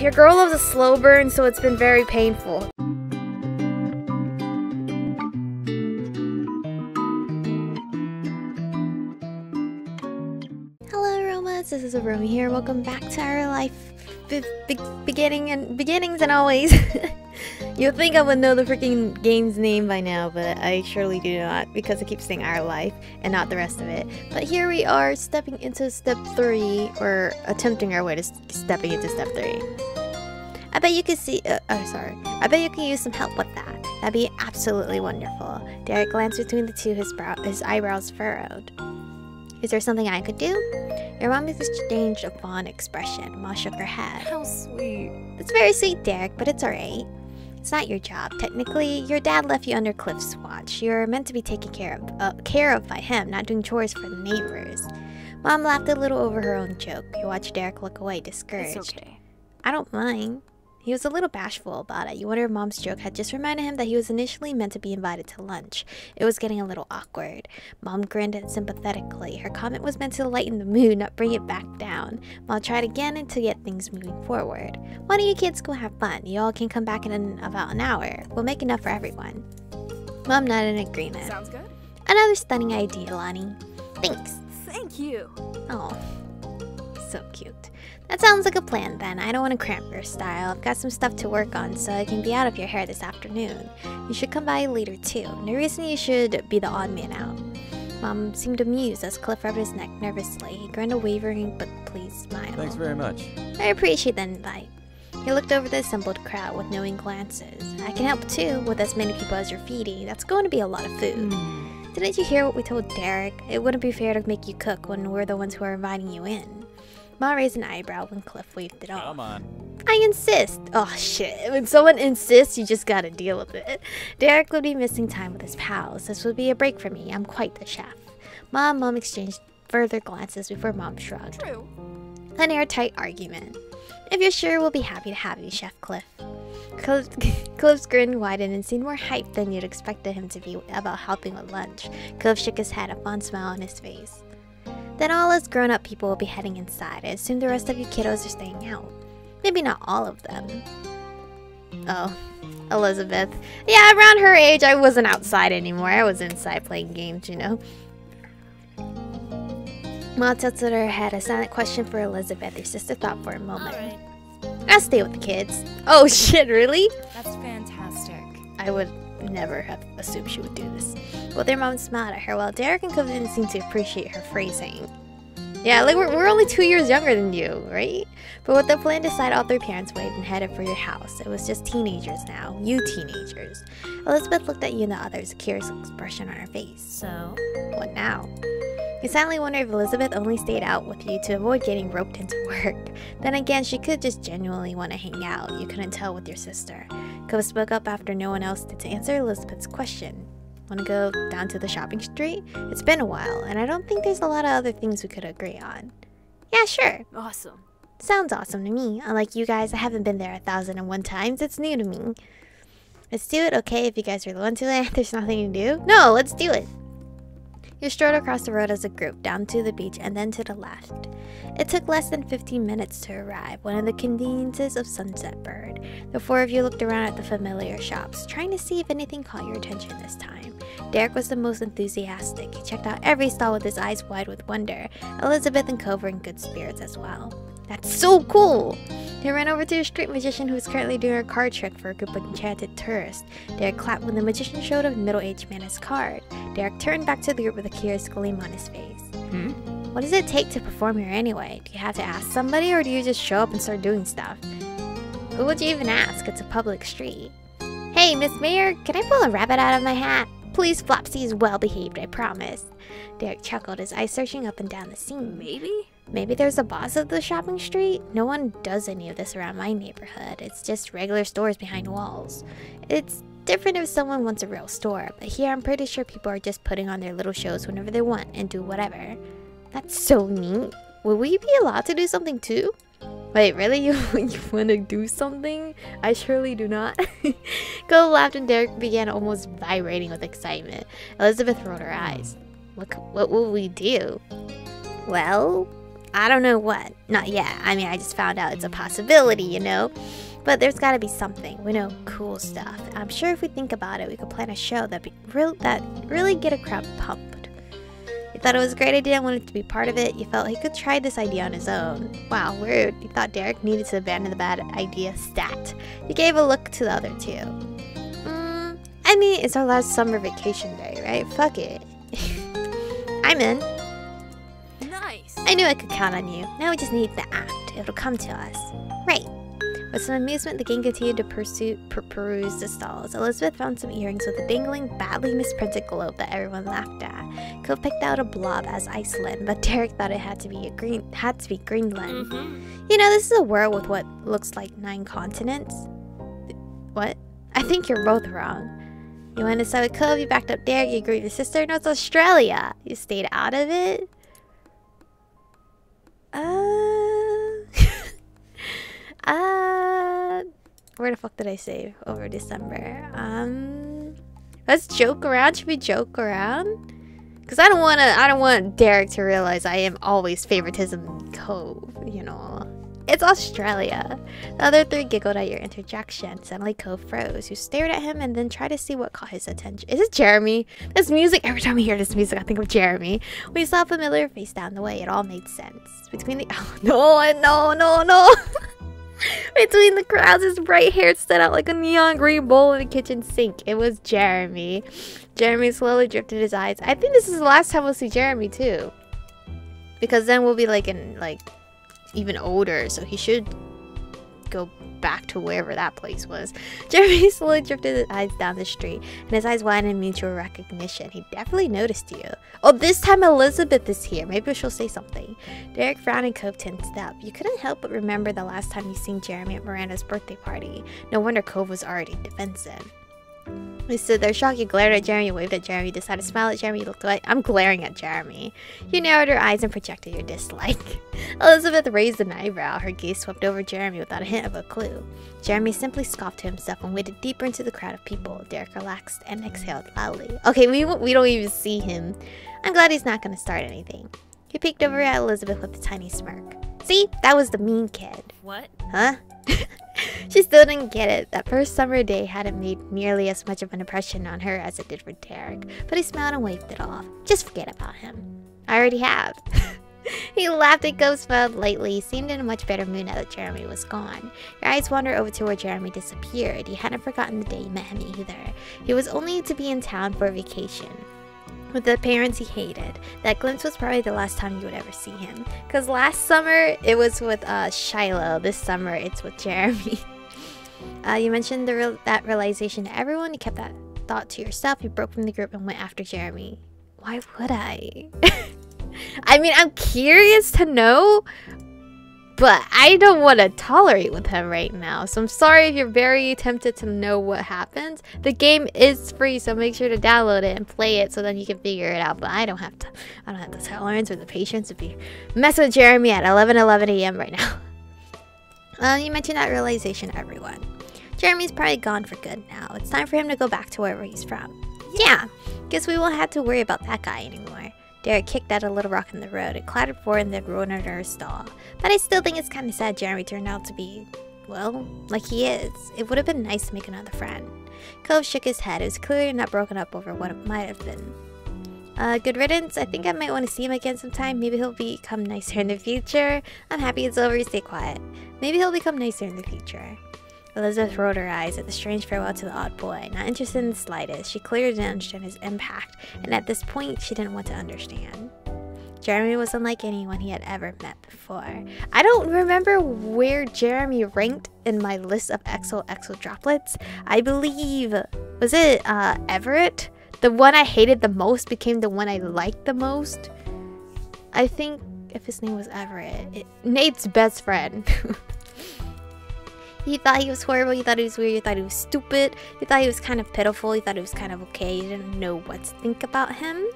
your girl loves a slow burn, so it's been very painful. Hello, Aromas. This is Aromie here. Welcome back to our life be be beginning and beginnings and always. You'd think I would know the freaking game's name by now, but I surely do not because I keep saying our life and not the rest of it. But here we are stepping into step three, or attempting our way to stepping into step three. I bet you can see. Uh, oh, sorry. I bet you can use some help with that. That'd be absolutely wonderful. Derek glanced between the two, his brow, his eyebrows furrowed. Is there something I could do? Your mom exchanged a fond expression. Ma shook her head. How sweet. That's very sweet, Derek, but it's alright. It's not your job. Technically, your dad left you under Cliff's watch. You're meant to be taken care of, uh, care of by him, not doing chores for the neighbors. Mom laughed a little over her own joke. You watched Derek look away, discouraged. It's okay. I don't mind. He was a little bashful about it. You wonder if Mom's joke had just reminded him that he was initially meant to be invited to lunch. It was getting a little awkward. Mom grinned sympathetically. Her comment was meant to lighten the mood, not bring it back down. Mom tried again and to get things moving forward. Why don't you kids go have fun? You all can come back in about an hour. We'll make enough for everyone. Mom nodded in agreement. Sounds good. Another stunning idea, Lonnie. Thanks. Thank you. Oh, so cute. That sounds like a plan then. I don't want to cramp your style. I've got some stuff to work on so I can be out of your hair this afternoon. You should come by later too. No reason you should be the odd man out. Mom seemed amused as Cliff rubbed his neck nervously. He grinned a wavering but pleased smile. Thanks very much. I appreciate the invite. He looked over the assembled crowd with knowing glances. I can help too, with as many people as you're feeding. That's going to be a lot of food. Hmm. Didn't you hear what we told Derek? It wouldn't be fair to make you cook when we're the ones who are inviting you in. Ma raised an eyebrow when Cliff waved it off. Come on. I insist. Oh shit. When someone insists, you just gotta deal with it. Derek would be missing time with his pals. This would be a break for me. I'm quite the chef. Ma and Mom exchanged further glances before Mom shrugged. True. An airtight argument. If you're sure, we'll be happy to have you, Chef Cliff. Cliff, Cliff's grin widened and seemed more hyped than you'd expected him to be about helping with lunch. Cliff shook his head, a fond smile on his face. Then all us grown up people will be heading inside. I assume the rest of you kiddos are staying out. Maybe not all of them. Oh, Elizabeth. Yeah, around her age, I wasn't outside anymore. I was inside playing games, you know. Ma her head, a silent question for Elizabeth. Your sister thought for a moment. I'll stay with the kids. Oh shit, really? That's fantastic. I would never have assumed she would do this. Well, their mom smiled at her while Derek and Cliff didn't to appreciate her phrasing. Yeah, like we're, we're only two years younger than you, right? But with the plan decided, all three parents waved and headed for your house. It was just teenagers now. You teenagers. Elizabeth looked at you and the others, a curious expression on her face. So, What now? You silently wonder if Elizabeth only stayed out with you to avoid getting roped into work. Then again, she could just genuinely want to hang out. You couldn't tell with your sister. Cliff spoke up after no one else did to answer Elizabeth's question. Want to go down to the shopping street? It's been a while, and I don't think there's a lot of other things we could agree on. Yeah, sure. awesome. Sounds awesome to me. Unlike you guys, I haven't been there a thousand and one times. It's new to me. Let's do it, okay? If you guys really want to, eh, there's nothing to do. No, let's do it. You strode across the road as a group, down to the beach and then to the left. It took less than 15 minutes to arrive, one of the conveniences of Sunset Bay. The four of you looked around at the familiar shops, trying to see if anything caught your attention this time. Derek was the most enthusiastic. He checked out every stall with his eyes wide with wonder. Elizabeth and Cove were in good spirits as well. That's so cool! They ran over to a street magician who was currently doing a card trick for a group of enchanted tourists. Derek clapped when the magician showed a middle-aged man his card. Derek turned back to the group with a curious gleam on his face. Hmm? What does it take to perform here anyway? Do you have to ask somebody or do you just show up and start doing stuff? Who would you even ask? It's a public street. Hey, Miss Mayor, can I pull a rabbit out of my hat? Please, Flopsy is well behaved, I promise. Derek chuckled, his eyes searching up and down the scene. Maybe? Maybe there's a boss of the shopping street? No one does any of this around my neighborhood. It's just regular stores behind walls. It's different if someone wants a real store, but here I'm pretty sure people are just putting on their little shows whenever they want and do whatever. That's so neat. Will we be allowed to do something too? Wait, really? You, you want to do something? I surely do not. Cove laughed and Derek began almost vibrating with excitement. Elizabeth rolled her eyes. What, what will we do? Well, I don't know what. Not yet. I mean, I just found out it's a possibility, you know? But there's got to be something. We know cool stuff. I'm sure if we think about it, we could plan a show that be real that really get a crowd pumped. You thought it was a great idea and wanted to be part of it. You felt he could try this idea on his own. Wow, weird. You thought Derek needed to abandon the bad idea stat. You gave a look to the other two. Mm, I mean, it's our last summer vacation day, right? Fuck it. I'm in. I knew I could count on you. Now we just need the act. It'll come to us. Right. With some amusement, the gang continued to pursue, per peruse the stalls. Elizabeth found some earrings with a dangling, badly misprinted globe that everyone laughed at. Cove picked out a blob as Iceland, but Derek thought it had to be a green had to be Greenland. Mm-hmm. You know, this is a world with what looks like nine continents. What? I think you're both wrong. You went inside with Cove, you backed up Derek, you agreed with your sister, no, it's Australia. You stayed out of it? Uh, where the fuck did I save over December? Um, let's joke around. Should we joke around? Cause I don't want to. I don't want Derek to realize I am always favoritism Cove. You know, it's Australia. The other three giggled at your interjection. Suddenly, Cove froze. You stared at him and then tried to see what caught his attention. Is it Jeremy? This music. Every time I hear this music, I think of Jeremy. We saw a familiar face down the way. It all made sense. Between the oh, no, no, no, no. Between the crowds, his bright hair stood out like a neon green bowl in a kitchen sink. It was Jeremy. Jeremy slowly drifted his eyes. I think this is the last time we'll see Jeremy too. Because then we'll be like in like even older, so he should go back to wherever that place was. Jeremy slowly drifted his eyes down the street, and his eyes widened in mutual recognition. He definitely noticed you. Oh, this time Elizabeth is here. Maybe she'll say something. Derek frowned and Cove tensed up. You couldn't help but remember the last time you seen Jeremy at Miranda's birthday party. No wonder Cove was already defensive. We stood there shocked. You glared at Jeremy, waved at Jeremy, decided to smile at Jeremy, looked away. I'm glaring at Jeremy. You narrowed her eyes and projected your dislike. Elizabeth raised an eyebrow. Her gaze swept over Jeremy without a hint of a clue. Jeremy simply scoffed to himself and waded deeper into the crowd of people. Derek relaxed and exhaled loudly. Okay, we, we don't even see him. I'm glad he's not going to start anything. He peeked over at Elizabeth with a tiny smirk. See, that was the mean kid. What? Huh? she still didn't get it. That first summer day hadn't made nearly as much of an impression on her as it did for Derek, but he smiled and waved it off. Just forget about him. I already have. he laughed at Cove smiled lightly. He seemed in a much better mood now that Jeremy was gone. Your eyes wandered over to where Jeremy disappeared. He hadn't forgotten the day you met him either. He was only to be in town for a vacation with the parents he hated. That glimpse was probably the last time you would ever see him. Because last summer it was with uh, Shiloh. This summer it's with Jeremy. uh, you mentioned the real that realization to everyone. You kept that thought to yourself. You broke from the group and went after Jeremy. Why would I? I mean, I'm curious to know, but I don't want to tolerate with him right now. So I'm sorry if you're very tempted to know what happens. The game is free, so make sure to download it and play it so then you can figure it out. But I don't have to. I don't have the tolerance or the patience to be messing with Jeremy at 11 11 a.m. right now. Uh, you mentioned that realization, everyone. Jeremy's probably gone for good now. It's time for him to go back to wherever he's from. Yeah, guess we won't have to worry about that guy anymore. Derek kicked at a little rock in the road. It clattered forward and then rolled under her stall. But I still think it's kind of sad Jeremy turned out to be, well, like he is. It would have been nice to make another friend. Cove shook his head. It was clearly not broken up over what it might have been. Uh, good riddance. I think I might want to see him again sometime. Maybe he'll become nicer in the future. I'm happy it's over. Stay quiet. Maybe he'll become nicer in the future. Elizabeth rolled her eyes at the strange farewell to the odd boy, not interested in the slightest. She clearly didn't understand his impact, and at this point, she didn't want to understand. Jeremy was unlike anyone he had ever met before. I don't remember where Jeremy ranked in my list of XOXO droplets. I believe, was it uh, Everett? The one I hated the most became the one I liked the most. I think if his name was Everett, it, Nate's best friend. You thought he was horrible, you thought he was weird, you thought he was stupid, you thought he was kind of pitiful, you thought he was kind of okay, you didn't know what to think about him.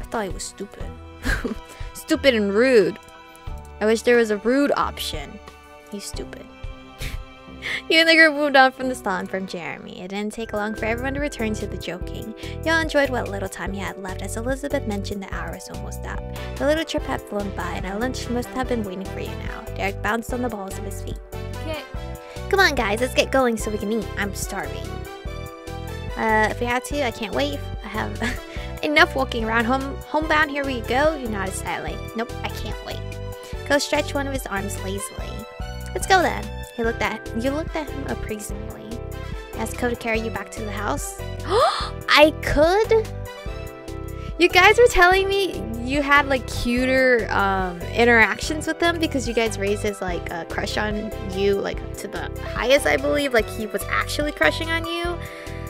I thought he was stupid. stupid and rude. I wish there was a rude option. He's stupid. You and the group moved on from the stall and from Jeremy. It didn't take long for everyone to return to the joking. Y'all enjoyed what little time you had left, as Elizabeth mentioned the hour was almost up. The little trip had flown by, and our lunch must have been waiting for you now. Derek bounced on the balls of his feet. Okay. Come on, guys, let's get going so we can eat. I'm starving. Uh, if we had to, I can't wait. I have enough walking around. Home, homebound, here we go. You nodded sadly. Nope, I can't wait. Go stretch one of his arms lazily. Let's go then. He looked at you looked at him appraisingly. Asked Cove to carry you back to the house. I could. You guys were telling me you had like cuter um, interactions with him because you guys raised his like uh, crush on you like to the highest, I believe. Like he was actually crushing on you.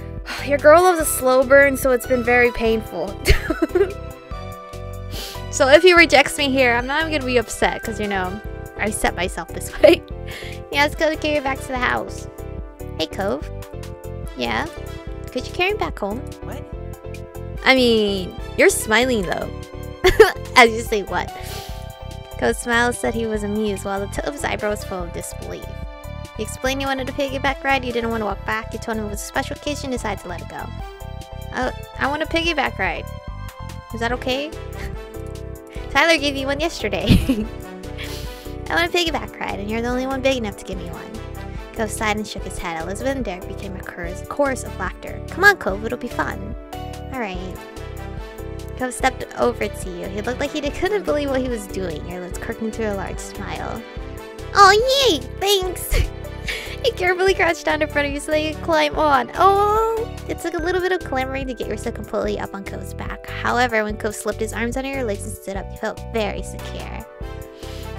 Your girl loves a slow burn, so it's been very painful. so if he rejects me here, I'm not even gonna be upset because you know I set myself this way. Yeah, let's go carry you back to the house. Hey, Cove. Yeah? Could you carry him back home? What? I mean, you're smiling though. As you say what? Cove smiled said he was amused while the tip of his eyebrow was full of disbelief. You explained you wanted a piggyback ride, you didn't want to walk back, you told him it was a special occasion, decided to let it go. Oh, I want a piggyback ride. Is that okay? Tyler gave you one yesterday. I want a piggyback ride, and you're the only one big enough to give me one. Cove sighed and shook his head. Elizabeth and Derek became a chorus, of laughter. Come on, Cove, it'll be fun. Alright. Cove stepped over to you. He looked like he couldn't believe what he was doing. Your lips quirked into a large smile. Oh, yay! Thanks! he carefully crouched down in front of you so you could climb on. Oh! It took a little bit of clambering to get yourself completely up on Cove's back. However, when Cove slipped his arms under your legs and stood up, you felt very secure.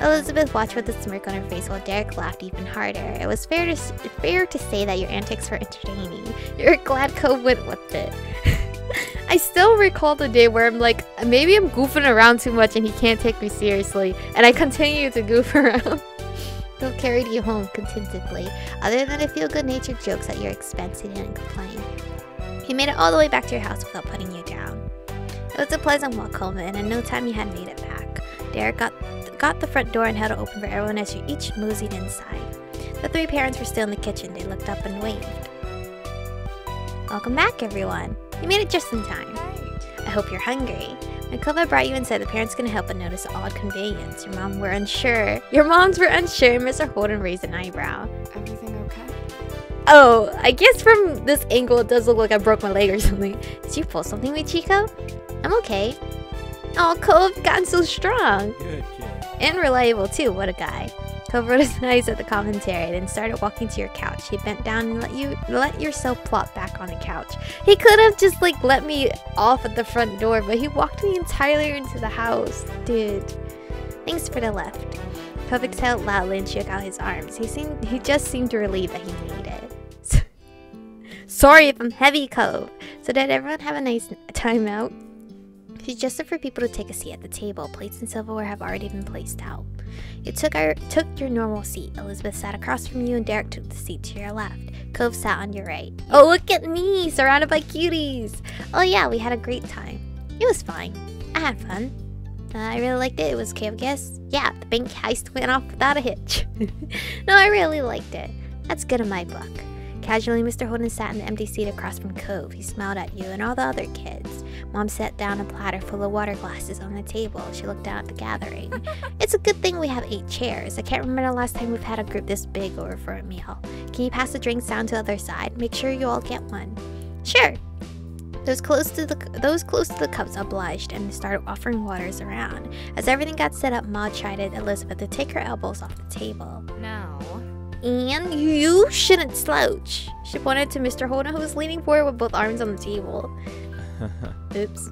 Elizabeth watched with a smirk on her face while Derek laughed even harder. It was fair to fair to say that your antics were entertaining. You're glad Cove went with it. I still recall the day where I'm like, maybe I'm goofing around too much and he can't take me seriously, and I continue to goof around. Cove carried you home contentedly. Other than a few good-natured jokes at your expense, he didn't complain. He made it all the way back to your house without putting you down. It was a pleasant walk home, and in no time you had made it back. Derek got got the front door and held it open for everyone as you each moseyed inside. The three parents were still in the kitchen. They looked up and waved. Welcome back, everyone. You made it just in time. I hope you're hungry. When Cove brought you inside, the parents couldn't help but notice the odd conveyance. Your mom were unsure. Your moms were unsure. Mr. Holden raised an eyebrow. Everything okay? Oh, I guess from this angle it does look like I broke my leg or something. Did you pull something with Chico? I'm okay. Oh, Cove gotten so strong. Good kid. And reliable too, what a guy. Cove rolled his eyes at the commentary, then started walking to your couch. He bent down and let you let yourself plop back on the couch. He could have just like let me off at the front door, but he walked me entirely into the house. Dude. Thanks for the lift. Cove exhaled loudly and shook out his arms. He seemed he just seemed relieved that he made it. Sorry if I'm heavy, Cove. So did everyone have a nice time out? Suggested for people to take a seat at the table. Plates and silverware have already been placed out. You took our took your normal seat. Elizabeth sat across from you, and Derek took the seat to your left. Cove sat on your right. Oh, look at me, surrounded by cuties. Oh yeah, we had a great time. It was fine. I had fun. Uh, I really liked it. It was I guess. Yeah, the bank heist went off without a hitch. no, I really liked it. That's good in my book. Casually, Mr. Holden sat in the empty seat across from Cove. He smiled at you and all the other kids. Mom set down a platter full of water glasses on the table. She looked down at the gathering. it's a good thing we have eight chairs. I can't remember the last time we've had a group this big over for a meal. Can you pass the drinks down to the other side? Make sure you all get one. Sure. Those close to the those close to the cups obliged and started offering waters around. As everything got set up, Ma chided Elizabeth to take her elbows off the table. No. And you shouldn't slouch. She pointed to Mr. Holden, who was leaning forward with both arms on the table. Oops.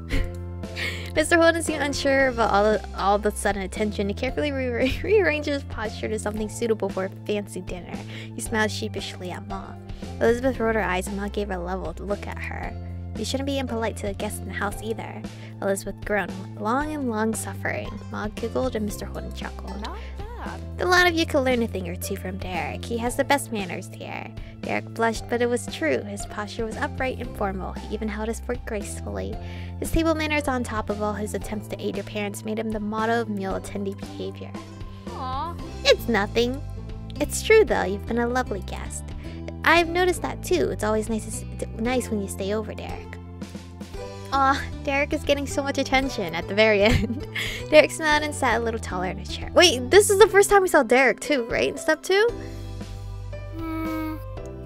Mr. Holden seemed unsure about all the, all the sudden attention. He carefully re rearranged his posture to something suitable for a fancy dinner. He smiled sheepishly at Ma. Elizabeth rolled her eyes and Ma gave her a leveled look at her. You shouldn't be impolite to the guests in the house either. Elizabeth groaned, long and long suffering. Ma giggled and Mr. Holden chuckled. A lot of you could learn a thing or two from Derek. He has the best manners here. Derek blushed, but it was true. His posture was upright and formal. He even held his fork gracefully. His table manners, on top of all his attempts to aid your parents, made him the motto of meal attendee behavior. Aw. It's nothing. It's true though, you've been a lovely guest. I've noticed that too. It's always nice, nice when you stay over, Derek. Aw, Derek is getting so much attention at the very end. Derek smiled and sat a little taller in a chair. Wait, this is the first time we saw Derek too, right? In step two? Hmm.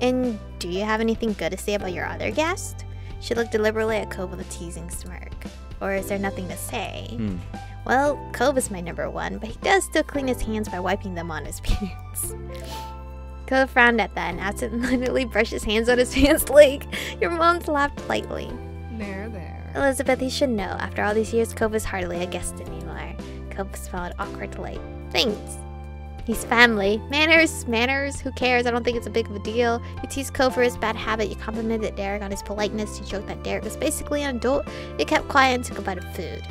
And do you have anything good to say about your other guest? She looked deliberately at Cove with a teasing smirk. Or is there nothing to say? Hmm. Well, Cove is my number one, but he does still clean his hands by wiping them on his pants. Cove frowned at that and absentmindedly brushed his hands on his pants leg. Your mom's laughed lightly. Elizabeth, you should know. After all these years, Cove is hardly a guest anymore. Cove smiled awkwardly. Thanks. He's family. Manners, manners. Who cares? I don't think it's a big of a deal. You teased Cove for his bad habit. You complimented Derek on his politeness. You joked that Derek was basically an adult. You kept quiet and took a bite of food.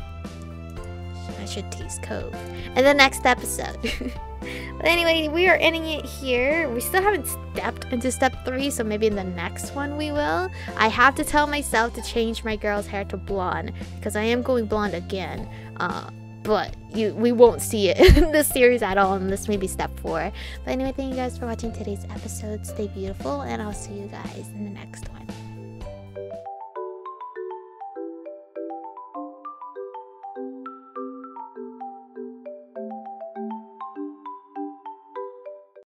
Tease Cove. In the next episode. but anyway, we are ending it here. We still haven't stepped into step three, so maybe in the next one we will. I have to tell myself to change my girl's hair to blonde because I am going blonde again. Uh, but you we won't see it in this series at all, and this may be step four. But anyway, thank you guys for watching today's episode. Stay beautiful, and I'll see you guys in the next one.